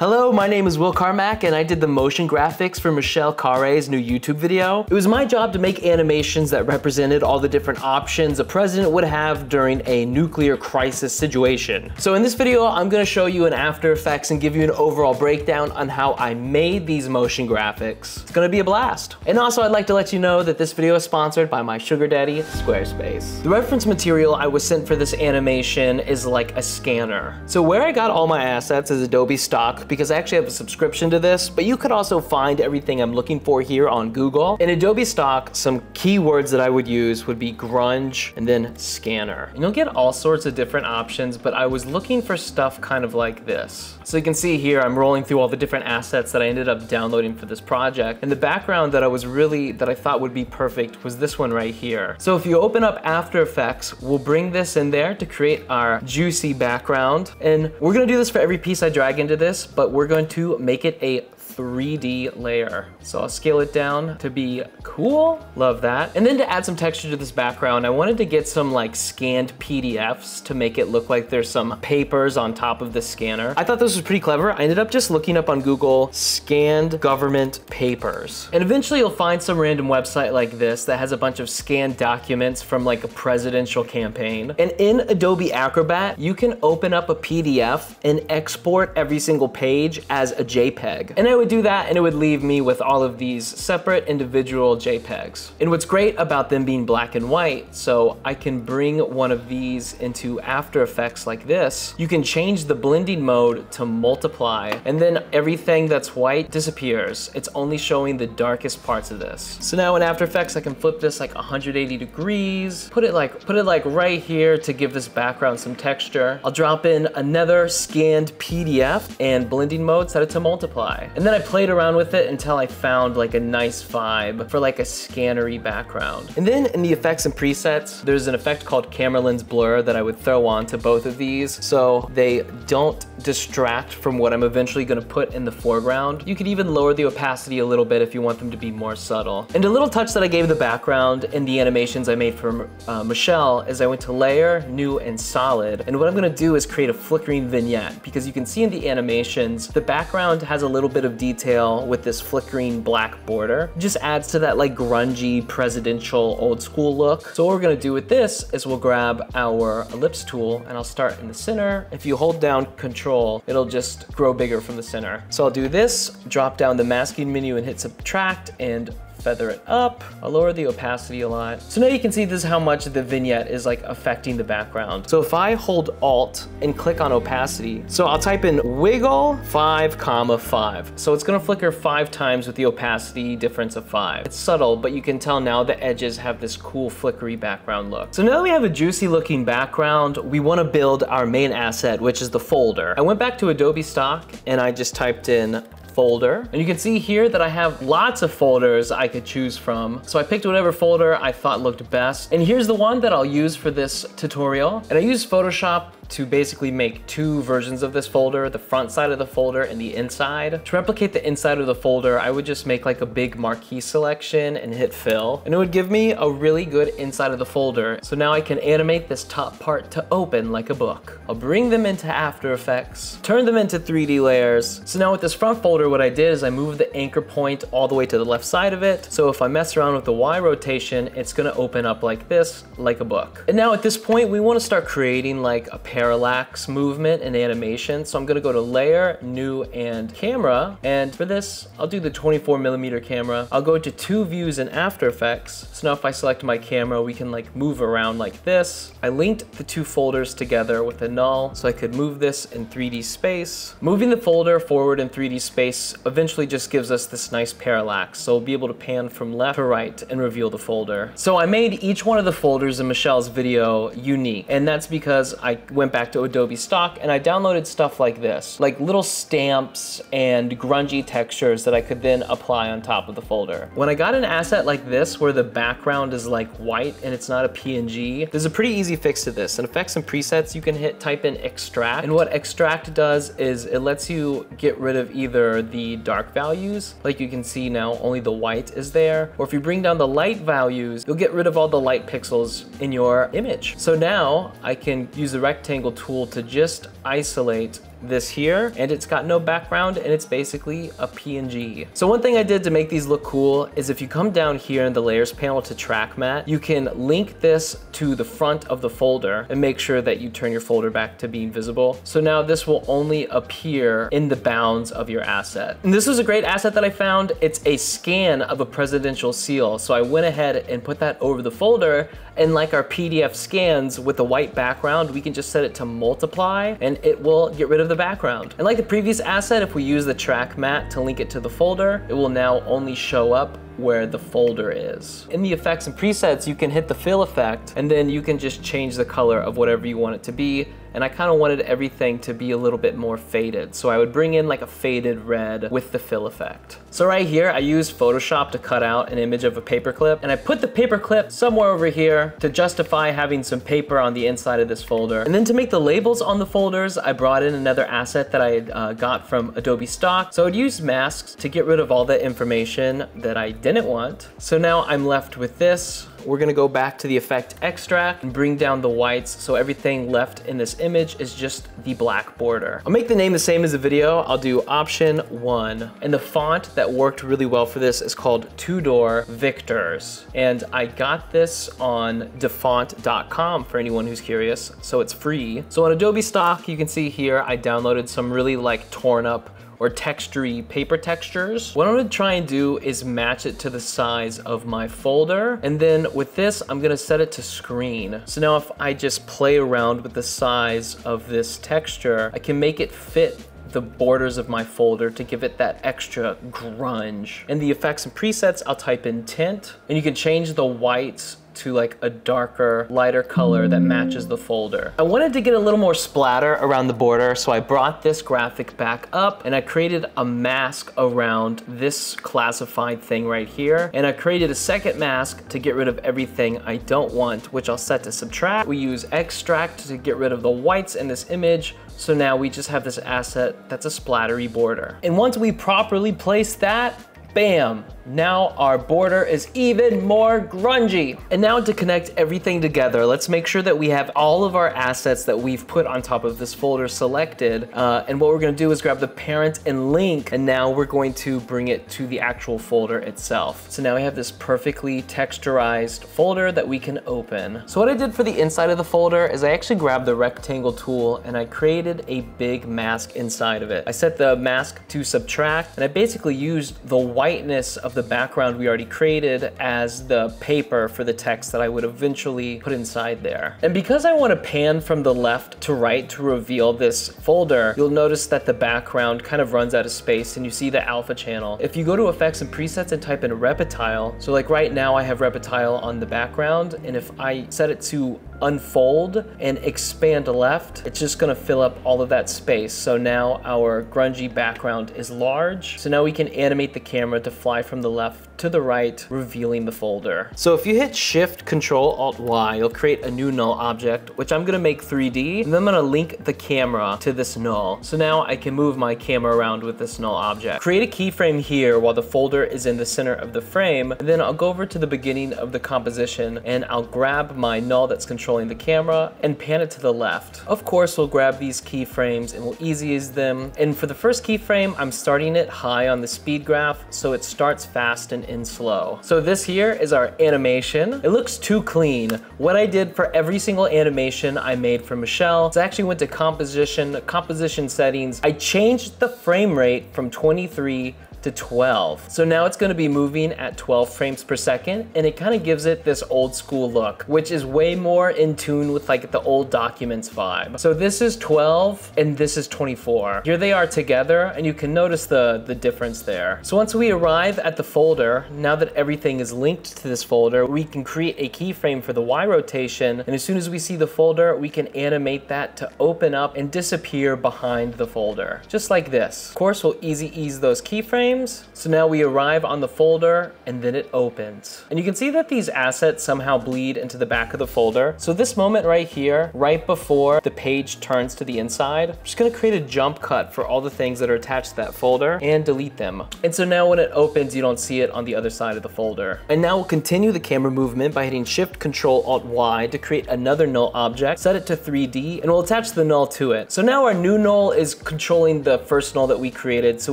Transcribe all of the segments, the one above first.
Hello, my name is Will Carmack and I did the motion graphics for Michelle Khare new YouTube video. It was my job to make animations that represented all the different options a president would have during a nuclear crisis situation. So in this video, I'm gonna show you an After Effects and give you an overall breakdown on how I made these motion graphics. It's gonna be a blast. And also I'd like to let you know that this video is sponsored by my sugar daddy, Squarespace. The reference material I was sent for this animation is like a scanner. So where I got all my assets is Adobe stock because I actually have a subscription to this, but you could also find everything I'm looking for here on Google. In Adobe Stock, some keywords that I would use would be grunge and then scanner. And you'll get all sorts of different options, but I was looking for stuff kind of like this. So you can see here, I'm rolling through all the different assets that I ended up downloading for this project. And the background that I was really, that I thought would be perfect was this one right here. So if you open up After Effects, we'll bring this in there to create our juicy background. And we're gonna do this for every piece I drag into this, but we're going to make it a 3D layer. So I'll scale it down to be cool. Love that. And then to add some texture to this background, I wanted to get some like scanned PDFs to make it look like there's some papers on top of the scanner. I thought this was pretty clever. I ended up just looking up on Google scanned government papers. And eventually you'll find some random website like this that has a bunch of scanned documents from like a presidential campaign. And in Adobe Acrobat, you can open up a PDF and export every single page as a JPEG. And I would do that and it would leave me with all of these separate individual JPEGs. And what's great about them being black and white, so I can bring one of these into After Effects like this, you can change the blending mode to multiply and then everything that's white disappears. It's only showing the darkest parts of this. So now in After Effects, I can flip this like 180 degrees, put it like, put it like right here to give this background some texture. I'll drop in another scanned PDF and blending mode, set it to multiply. And then I played around with it until I found like a nice vibe for like a scannery background. And then in the effects and presets, there's an effect called camera lens blur that I would throw on to both of these so they don't distract from what I'm eventually gonna put in the foreground. You could even lower the opacity a little bit if you want them to be more subtle. And a little touch that I gave the background in the animations I made for uh, Michelle is I went to layer, new, and solid. And what I'm gonna do is create a flickering vignette because you can see in the animations, the background has a little bit of detail with this flickering black border. Just adds to that like grungy presidential old school look. So what we're gonna do with this is we'll grab our ellipse tool and I'll start in the center. If you hold down control, it'll just grow bigger from the center. So I'll do this, drop down the masking menu and hit subtract and feather it up. I'll lower the opacity a lot. So now you can see this is how much the vignette is like affecting the background. So if I hold Alt and click on opacity, so I'll type in wiggle 5 comma 5. So it's gonna flicker five times with the opacity difference of five. It's subtle, but you can tell now the edges have this cool flickery background look. So now that we have a juicy looking background, we wanna build our main asset, which is the folder. I went back to Adobe Stock and I just typed in folder. And you can see here that I have lots of folders I could choose from. So I picked whatever folder I thought looked best. And here's the one that I'll use for this tutorial. And I use Photoshop to basically make two versions of this folder, the front side of the folder and the inside. To replicate the inside of the folder, I would just make like a big marquee selection and hit fill. And it would give me a really good inside of the folder. So now I can animate this top part to open like a book. I'll bring them into After Effects, turn them into 3D layers. So now with this front folder, what I did is I moved the anchor point all the way to the left side of it. So if I mess around with the Y rotation, it's gonna open up like this, like a book. And now at this point, we wanna start creating like a parallax movement and animation. So I'm gonna go to layer, new, and camera. And for this, I'll do the 24 millimeter camera. I'll go to two views in After Effects. So now if I select my camera, we can like move around like this. I linked the two folders together with a null so I could move this in 3D space. Moving the folder forward in 3D space eventually just gives us this nice parallax. So we'll be able to pan from left to right and reveal the folder. So I made each one of the folders in Michelle's video unique. And that's because I went went back to Adobe Stock and I downloaded stuff like this, like little stamps and grungy textures that I could then apply on top of the folder. When I got an asset like this where the background is like white and it's not a PNG, there's a pretty easy fix to this. In effects and presets, you can hit type in extract. And what extract does is it lets you get rid of either the dark values, like you can see now only the white is there, or if you bring down the light values, you'll get rid of all the light pixels in your image. So now I can use the rectangle rectangle tool to just isolate this here and it's got no background and it's basically a PNG. So one thing I did to make these look cool is if you come down here in the layers panel to track matte, you can link this to the front of the folder and make sure that you turn your folder back to being visible. So now this will only appear in the bounds of your asset. And this was a great asset that I found. It's a scan of a presidential seal. So I went ahead and put that over the folder and like our PDF scans with the white background, we can just set it to multiply and it will get rid of the background. And like the previous asset, if we use the track matte to link it to the folder, it will now only show up where the folder is. In the effects and presets, you can hit the fill effect and then you can just change the color of whatever you want it to be. And I kind of wanted everything to be a little bit more faded. So I would bring in like a faded red with the fill effect. So right here, I used Photoshop to cut out an image of a paperclip and I put the paperclip somewhere over here to justify having some paper on the inside of this folder. And then to make the labels on the folders, I brought in another asset that I uh, got from Adobe Stock. So I would use masks to get rid of all the information that I didn't want. So now I'm left with this. We're gonna go back to the effect extract and bring down the whites so everything left in this image is just the black border. I'll make the name the same as the video. I'll do option one. And the font that worked really well for this is called Tudor Victors. And I got this on dafont.com for anyone who's curious, so it's free. So on Adobe Stock, you can see here, I downloaded some really like torn up or textury paper textures. What I'm gonna try and do is match it to the size of my folder. And then with this, I'm gonna set it to screen. So now if I just play around with the size of this texture, I can make it fit the borders of my folder to give it that extra grunge. In the effects and presets, I'll type in tint, and you can change the whites to like a darker, lighter color that matches the folder. I wanted to get a little more splatter around the border, so I brought this graphic back up and I created a mask around this classified thing right here. And I created a second mask to get rid of everything I don't want, which I'll set to subtract. We use extract to get rid of the whites in this image. So now we just have this asset that's a splattery border. And once we properly place that, bam, now our border is even more grungy. And now to connect everything together, let's make sure that we have all of our assets that we've put on top of this folder selected. Uh, and what we're gonna do is grab the parent and link, and now we're going to bring it to the actual folder itself. So now we have this perfectly texturized folder that we can open. So what I did for the inside of the folder is I actually grabbed the rectangle tool and I created a big mask inside of it. I set the mask to subtract, and I basically used the whiteness of the background we already created as the paper for the text that I would eventually put inside there. And because I want to pan from the left to right to reveal this folder, you'll notice that the background kind of runs out of space and you see the alpha channel. If you go to effects and presets and type in RepeTile, so like right now I have RepeTile on the background and if I set it to unfold and expand left, it's just gonna fill up all of that space. So now our grungy background is large. So now we can animate the camera to fly from the left to the right, revealing the folder. So if you hit Shift Control Alt Y, you'll create a new null object, which I'm gonna make 3D, and then I'm gonna link the camera to this null. So now I can move my camera around with this null object. Create a keyframe here while the folder is in the center of the frame, and then I'll go over to the beginning of the composition and I'll grab my null that's controlling the camera and pan it to the left. Of course, we'll grab these keyframes and we'll easy ease them. And for the first keyframe, I'm starting it high on the speed graph, so it starts fast and in slow. So this here is our animation. It looks too clean. What I did for every single animation I made for Michelle is I actually went to composition, composition settings. I changed the frame rate from 23 to 12. So now it's gonna be moving at 12 frames per second and it kind of gives it this old school look, which is way more in tune with like the old documents vibe. So this is 12 and this is 24. Here they are together and you can notice the, the difference there. So once we arrive at the folder, now that everything is linked to this folder, we can create a keyframe for the Y rotation. And as soon as we see the folder, we can animate that to open up and disappear behind the folder, just like this. Of course, we'll easy ease those keyframes So now we arrive on the folder and then it opens. And you can see that these assets somehow bleed into the back of the folder. So this moment right here, right before the page turns to the inside, I'm just gonna create a jump cut for all the things that are attached to that folder and delete them. And so now when it opens, you don't see it on the other side of the folder. And now we'll continue the camera movement by hitting Shift Control Alt Y to create another null object, set it to 3D, and we'll attach the null to it. So now our new null is controlling the first null that we created so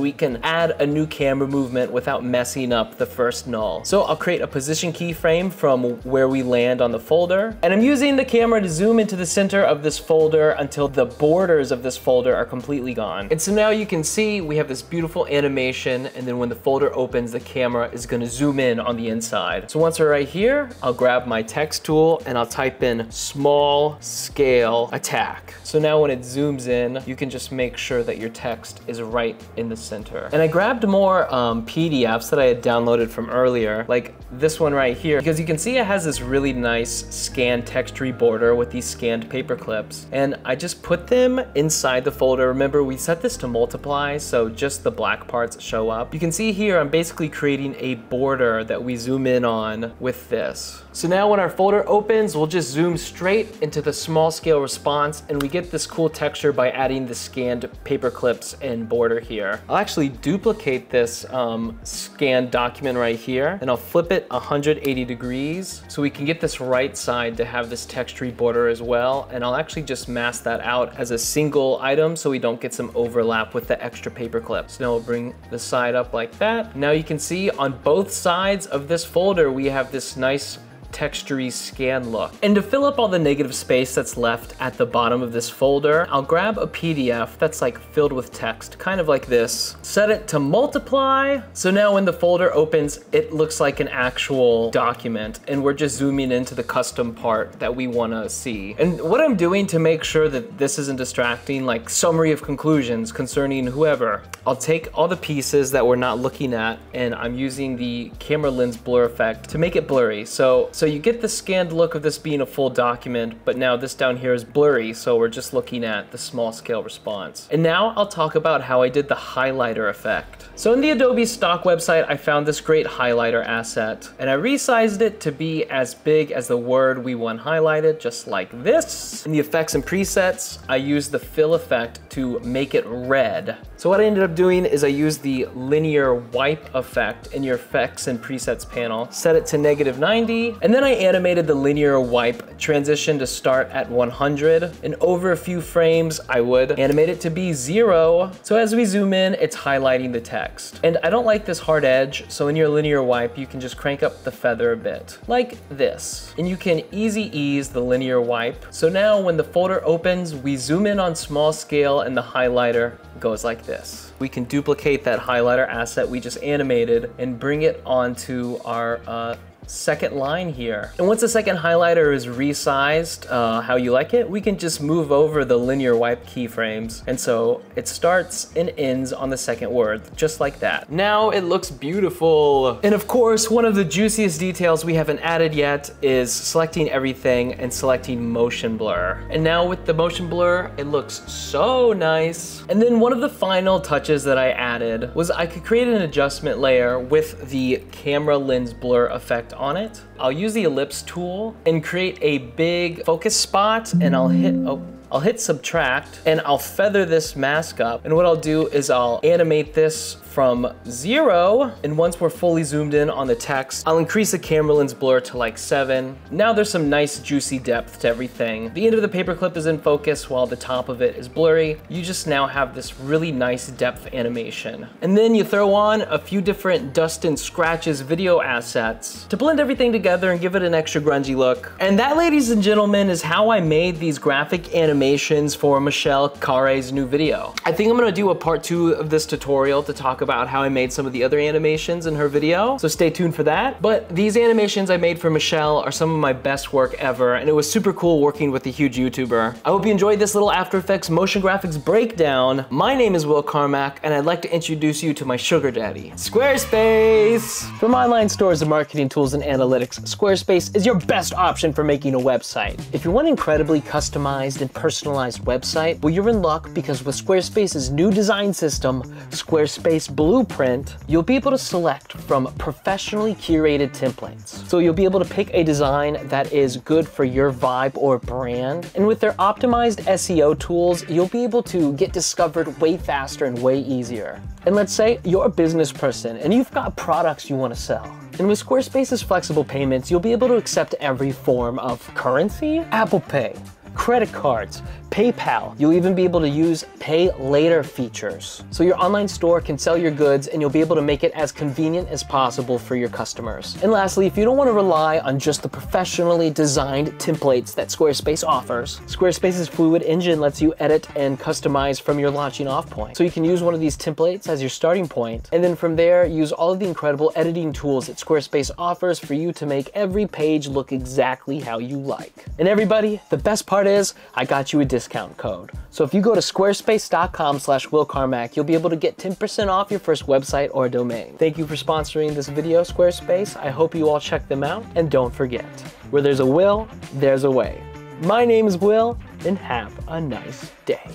we can add a new camera movement without messing up the first null. So I'll create a position keyframe from where we land on the folder. And I'm using the camera to zoom into the center of this folder until the borders of this folder are completely gone. And so now you can see we have this beautiful animation and then when the folder opens, the camera is gonna zoom in on the inside. So once we're right here, I'll grab my text tool and I'll type in small scale attack. So now when it zooms in, you can just make sure that your text is right in the center. And I grabbed more um, PDFs that I had downloaded from earlier, like this one right here, because you can see it has this really nice scanned textury border with these scanned paper clips. And I just put them inside the folder. Remember, we set this to multiply, so just the black parts show up. You can see here, I'm basically creating a border that we zoom in on with this. So now when our folder opens, we'll just zoom straight into the small scale response and we get this cool texture by adding the scanned paper clips and border here. I'll actually duplicate this um, scanned document right here and I'll flip it 180 degrees so we can get this right side to have this textury border as well. And I'll actually just mask that out as a single item so we don't get some overlap with the extra paper clips. So now we'll bring the side up like that. Now you can see on both sides of this folder, we have this nice textury scan look. And to fill up all the negative space that's left at the bottom of this folder, I'll grab a PDF that's like filled with text, kind of like this. Set it to multiply. So now when the folder opens, it looks like an actual document and we're just zooming into the custom part that we wanna see. And what I'm doing to make sure that this isn't distracting, like summary of conclusions concerning whoever, I'll take all the pieces that we're not looking at and I'm using the camera lens blur effect to make it blurry. So so you get the scanned look of this being a full document, but now this down here is blurry, so we're just looking at the small scale response. And now I'll talk about how I did the highlighter effect. So in the Adobe stock website, I found this great highlighter asset, and I resized it to be as big as the word we want highlighted, just like this. In the effects and presets, I used the fill effect to make it red. So what I ended up doing is I used the linear wipe effect in your effects and presets panel, set it to negative 90, and then I animated the linear wipe transition to start at 100, and over a few frames, I would animate it to be zero. So as we zoom in, it's highlighting the text. And I don't like this hard edge, so in your linear wipe, you can just crank up the feather a bit, like this. And you can easy ease the linear wipe. So now when the folder opens, we zoom in on small scale and the highlighter goes like this. We can duplicate that highlighter asset we just animated and bring it onto our uh, second line here. And once the second highlighter is resized uh, how you like it, we can just move over the linear wipe keyframes. And so it starts and ends on the second word, just like that. Now it looks beautiful. And of course, one of the juiciest details we haven't added yet is selecting everything and selecting motion blur. And now with the motion blur, it looks so nice. And then one of the final touches that I added was I could create an adjustment layer with the camera lens blur effect on it. I'll use the ellipse tool and create a big focus spot and I'll hit, oh, I'll hit subtract and I'll feather this mask up. And what I'll do is I'll animate this from zero. And once we're fully zoomed in on the text, I'll increase the camera lens blur to like seven. Now there's some nice juicy depth to everything. The end of the paperclip is in focus while the top of it is blurry. You just now have this really nice depth animation. And then you throw on a few different dust and scratches video assets to blend everything together and give it an extra grungy look. And that, ladies and gentlemen, is how I made these graphic animations for Michelle Khare's new video. I think I'm gonna do a part two of this tutorial to talk about how I made some of the other animations in her video, so stay tuned for that. But these animations I made for Michelle are some of my best work ever, and it was super cool working with a huge YouTuber. I hope you enjoyed this little After Effects motion graphics breakdown. My name is Will Carmack, and I'd like to introduce you to my sugar daddy, Squarespace! From online stores and marketing tools and analytics, Squarespace is your best option for making a website. If you want incredibly customized and personalized personalized website? Well, you're in luck because with Squarespace's new design system, Squarespace Blueprint, you'll be able to select from professionally curated templates. So you'll be able to pick a design that is good for your vibe or brand. And with their optimized SEO tools, you'll be able to get discovered way faster and way easier. And let's say you're a business person and you've got products you want to sell. And with Squarespace's flexible payments, you'll be able to accept every form of currency, Apple Pay, credit cards, PayPal. You'll even be able to use pay later features. So your online store can sell your goods and you'll be able to make it as convenient as possible for your customers. And lastly, if you don't want to rely on just the professionally designed templates that Squarespace offers, Squarespace's Fluid Engine lets you edit and customize from your launching off point. So you can use one of these templates as your starting point, and then from there, use all of the incredible editing tools that Squarespace offers for you to make every page look exactly how you like. And everybody, the best part is I got you a discount code. So if you go to squarespace.com slash Will willcarmack, you'll be able to get 10% off your first website or domain. Thank you for sponsoring this video, Squarespace. I hope you all check them out. And don't forget, where there's a will, there's a way. My name is Will, and have a nice day.